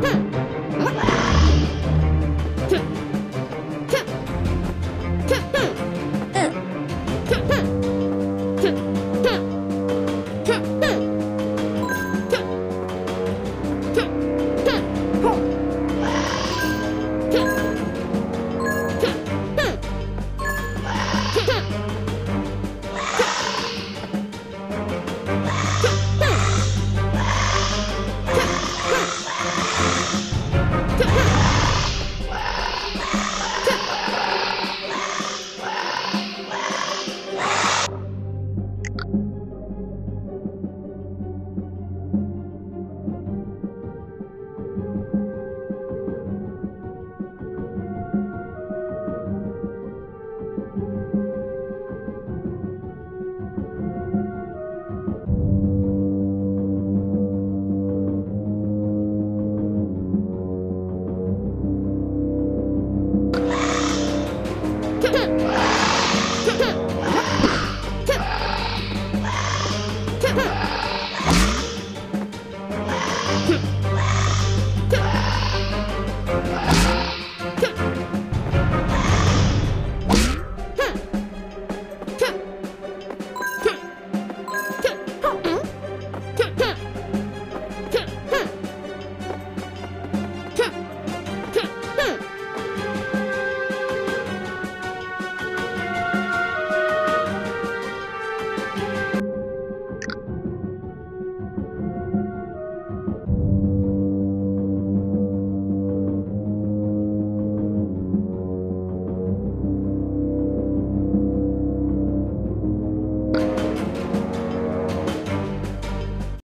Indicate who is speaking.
Speaker 1: 哼